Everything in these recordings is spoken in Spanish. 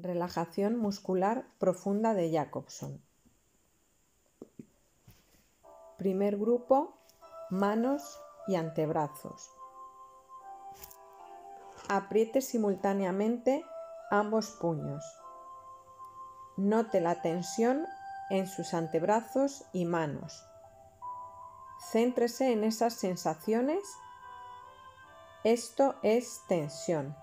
Relajación muscular profunda de Jacobson. Primer grupo, manos y antebrazos. Apriete simultáneamente ambos puños. Note la tensión en sus antebrazos y manos. Céntrese en esas sensaciones. Esto es tensión.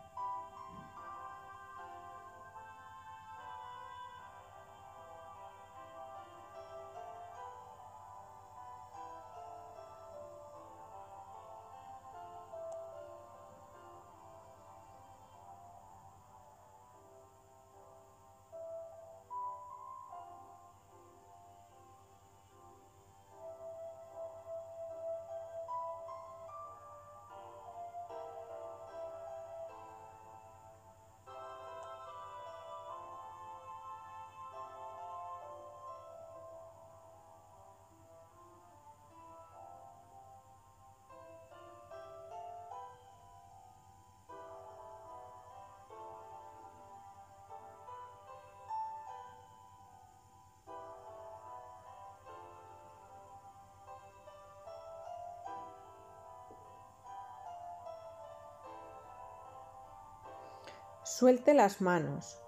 Suelte las manos,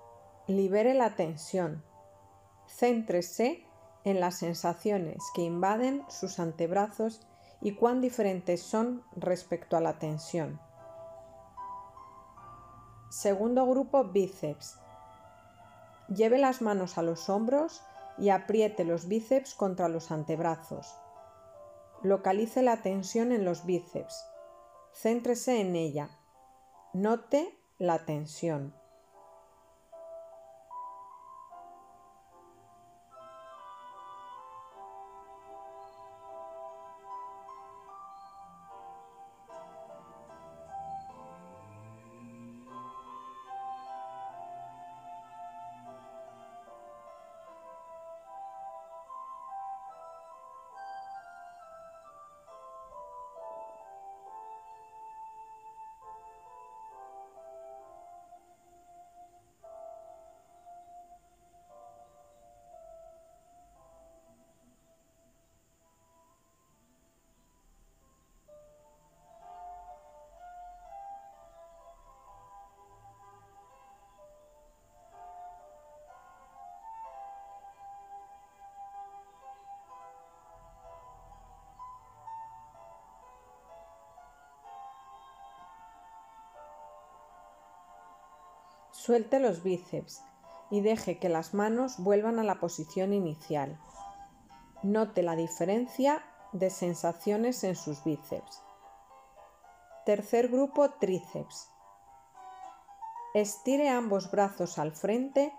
libere la tensión, céntrese en las sensaciones que invaden sus antebrazos y cuán diferentes son respecto a la tensión. Segundo grupo, bíceps. Lleve las manos a los hombros y apriete los bíceps contra los antebrazos. Localice la tensión en los bíceps. Céntrese en ella. Note la tensión. Suelte los bíceps y deje que las manos vuelvan a la posición inicial. Note la diferencia de sensaciones en sus bíceps. Tercer grupo, tríceps. Estire ambos brazos al frente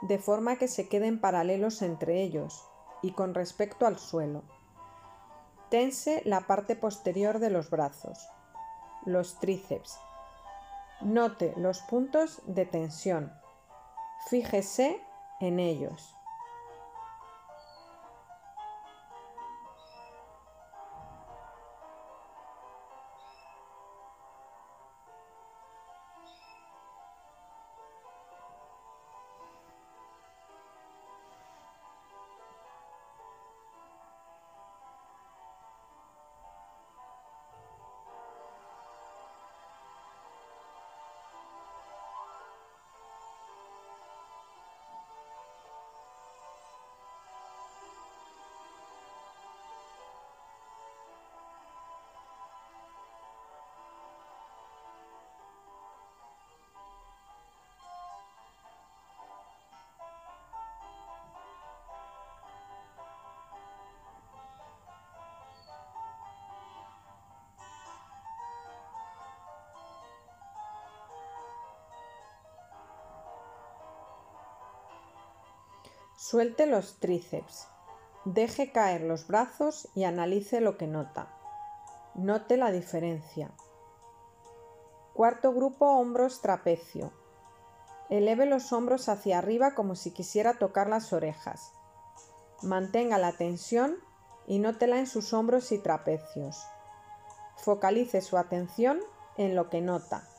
de forma que se queden paralelos entre ellos y con respecto al suelo. Tense la parte posterior de los brazos, los tríceps, Note los puntos de tensión. Fíjese en ellos. Suelte los tríceps. Deje caer los brazos y analice lo que nota. Note la diferencia. Cuarto grupo, hombros trapecio. Eleve los hombros hacia arriba como si quisiera tocar las orejas. Mantenga la tensión y nótela en sus hombros y trapecios. Focalice su atención en lo que nota.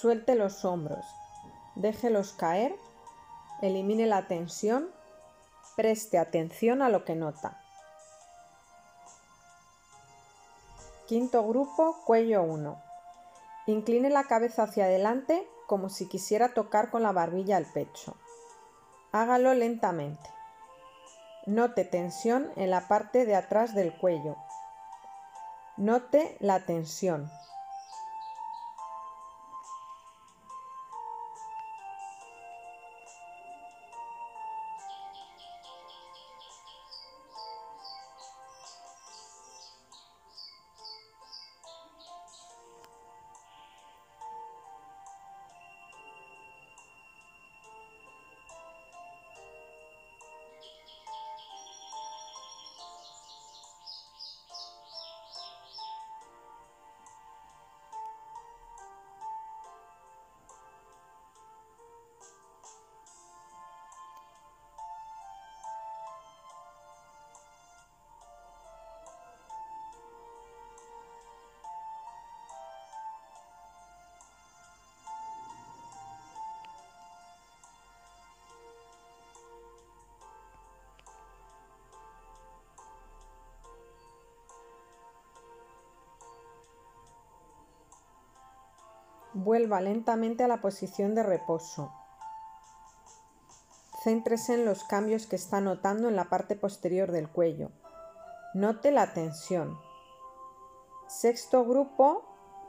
Suelte los hombros, déjelos caer, elimine la tensión, preste atención a lo que nota. Quinto grupo, cuello 1. Incline la cabeza hacia adelante como si quisiera tocar con la barbilla el pecho. Hágalo lentamente. Note tensión en la parte de atrás del cuello. Note la tensión. Vuelva lentamente a la posición de reposo. Céntrese en los cambios que está notando en la parte posterior del cuello. Note la tensión. Sexto grupo,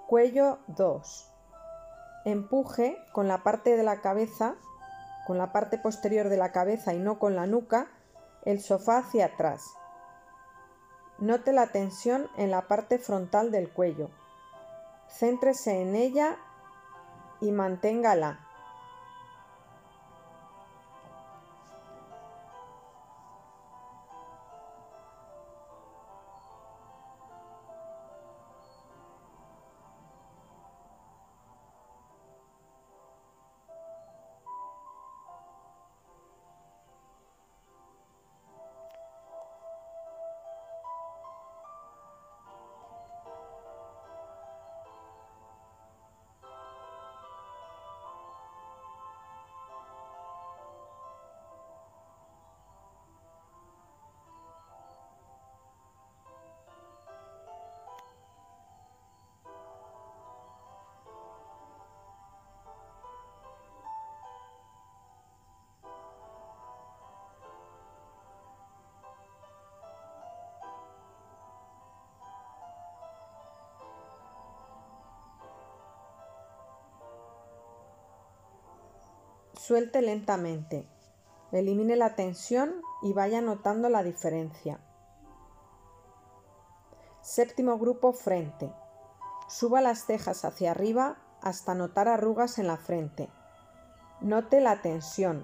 cuello 2. Empuje con la parte de la cabeza, con la parte posterior de la cabeza y no con la nuca, el sofá hacia atrás. Note la tensión en la parte frontal del cuello. Céntrese en ella y manténgala. Suelte lentamente. Elimine la tensión y vaya notando la diferencia. Séptimo grupo frente. Suba las cejas hacia arriba hasta notar arrugas en la frente. Note la tensión,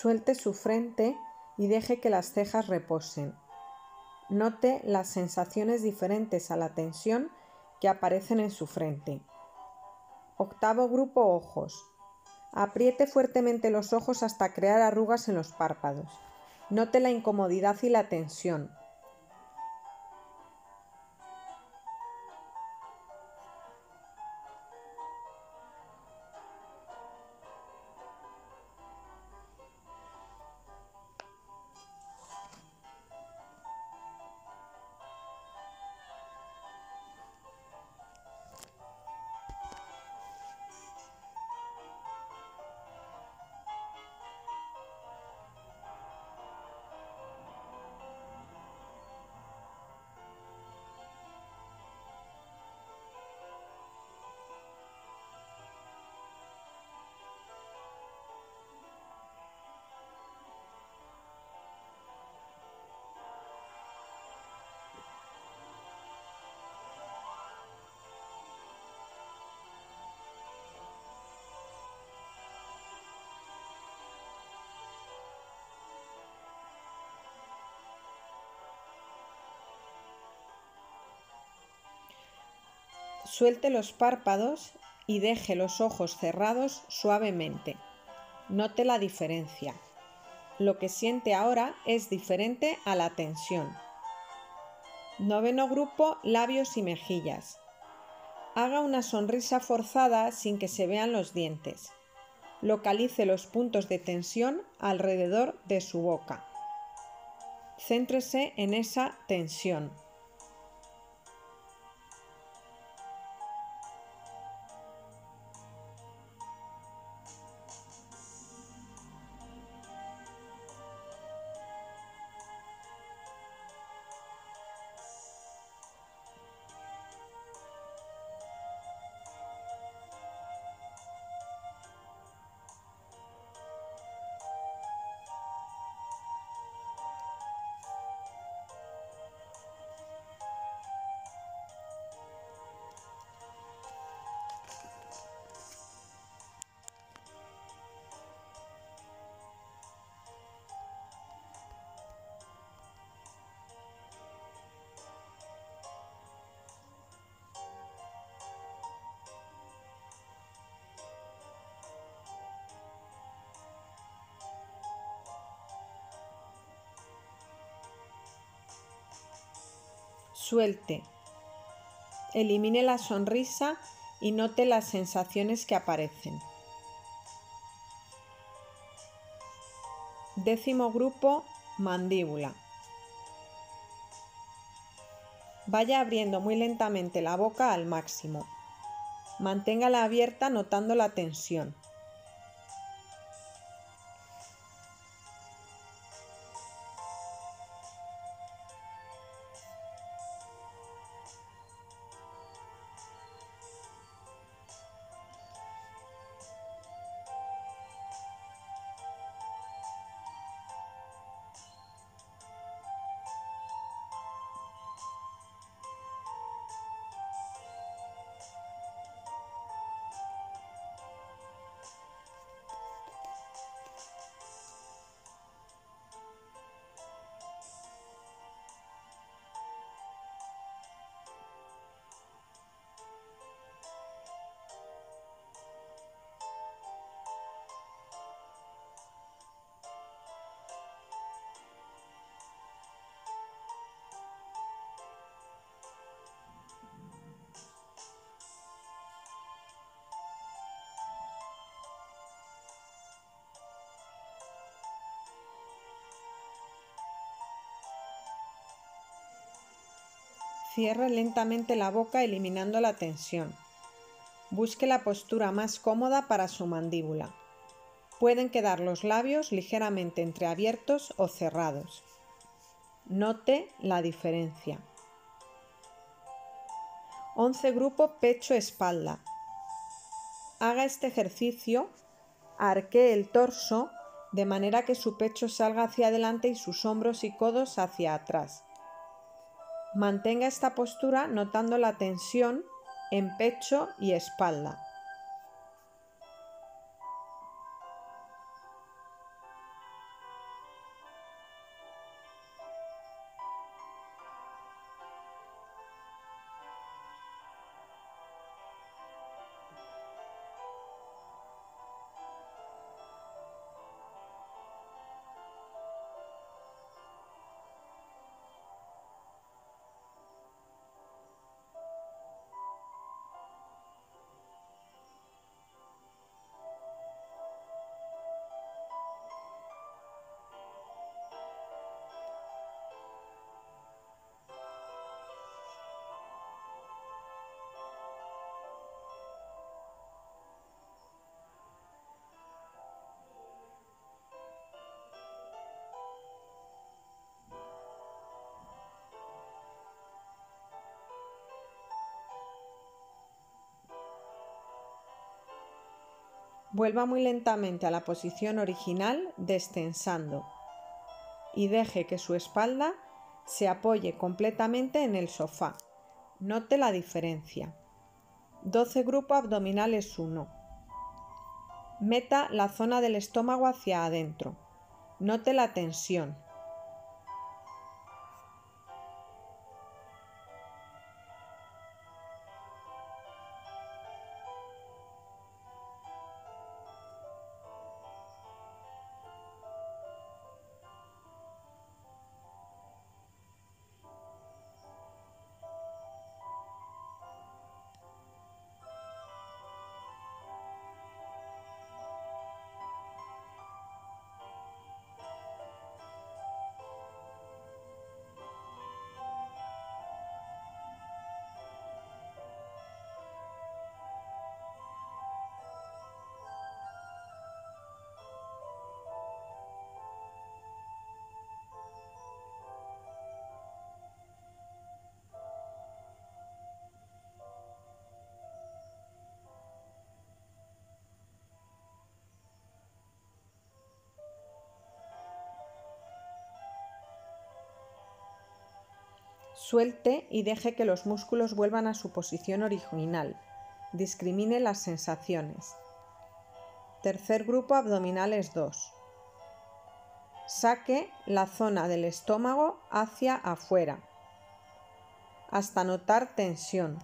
Suelte su frente y deje que las cejas reposen. Note las sensaciones diferentes a la tensión que aparecen en su frente. Octavo grupo ojos. Apriete fuertemente los ojos hasta crear arrugas en los párpados. Note la incomodidad y la tensión. Suelte los párpados y deje los ojos cerrados suavemente. Note la diferencia. Lo que siente ahora es diferente a la tensión. Noveno grupo, labios y mejillas. Haga una sonrisa forzada sin que se vean los dientes. Localice los puntos de tensión alrededor de su boca. Céntrese en esa tensión. Suelte. Elimine la sonrisa y note las sensaciones que aparecen. Décimo grupo, mandíbula. Vaya abriendo muy lentamente la boca al máximo. Manténgala abierta notando la tensión. Cierre lentamente la boca eliminando la tensión. Busque la postura más cómoda para su mandíbula. Pueden quedar los labios ligeramente entreabiertos o cerrados. Note la diferencia. 11 grupo pecho-espalda. Haga este ejercicio, arquee el torso de manera que su pecho salga hacia adelante y sus hombros y codos hacia atrás. Mantenga esta postura notando la tensión en pecho y espalda. Vuelva muy lentamente a la posición original destensando y deje que su espalda se apoye completamente en el sofá. Note la diferencia. 12 grupo abdominales 1. Meta la zona del estómago hacia adentro. Note la tensión. Suelte y deje que los músculos vuelvan a su posición original. Discrimine las sensaciones. Tercer grupo abdominales 2. Saque la zona del estómago hacia afuera hasta notar tensión.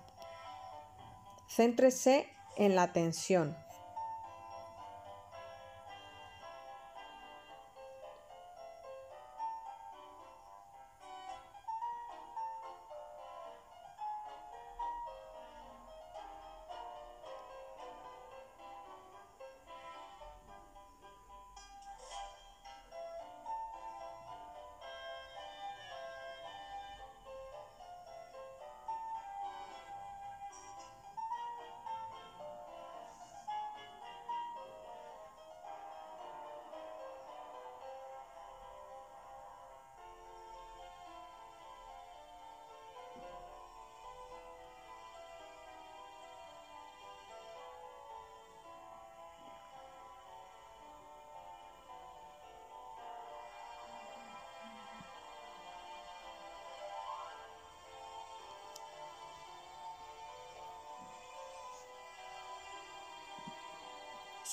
Céntrese en la tensión.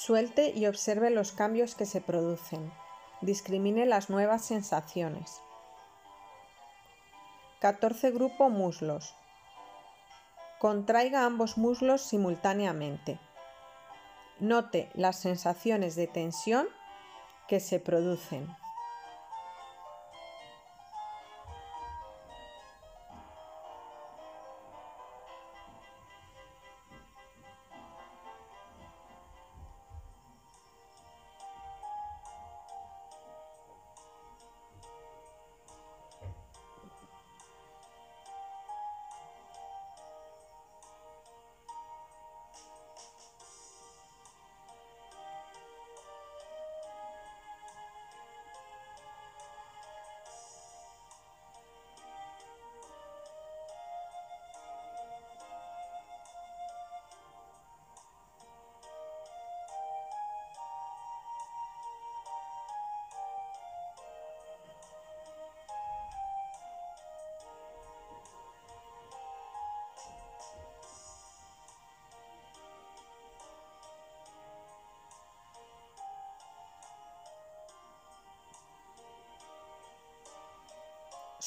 Suelte y observe los cambios que se producen. Discrimine las nuevas sensaciones. 14 Grupo muslos. Contraiga ambos muslos simultáneamente. Note las sensaciones de tensión que se producen.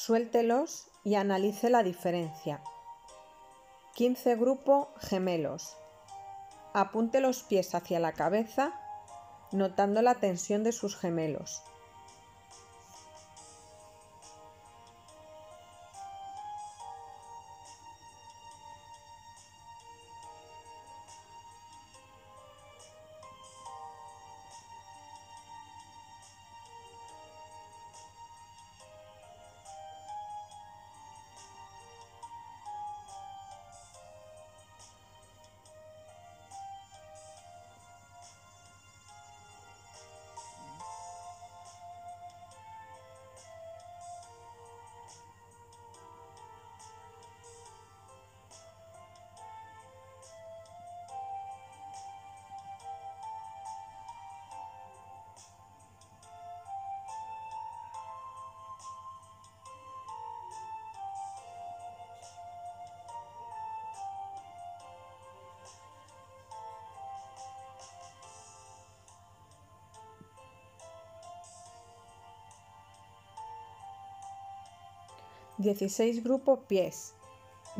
Suéltelos y analice la diferencia. 15 Grupo gemelos. Apunte los pies hacia la cabeza, notando la tensión de sus gemelos. Dieciséis Grupo pies.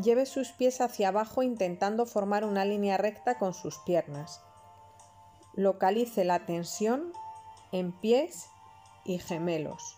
Lleve sus pies hacia abajo intentando formar una línea recta con sus piernas. Localice la tensión en pies y gemelos.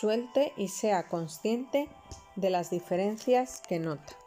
Suelte y sea consciente de las diferencias que nota.